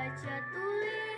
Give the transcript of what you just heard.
kaca tulis.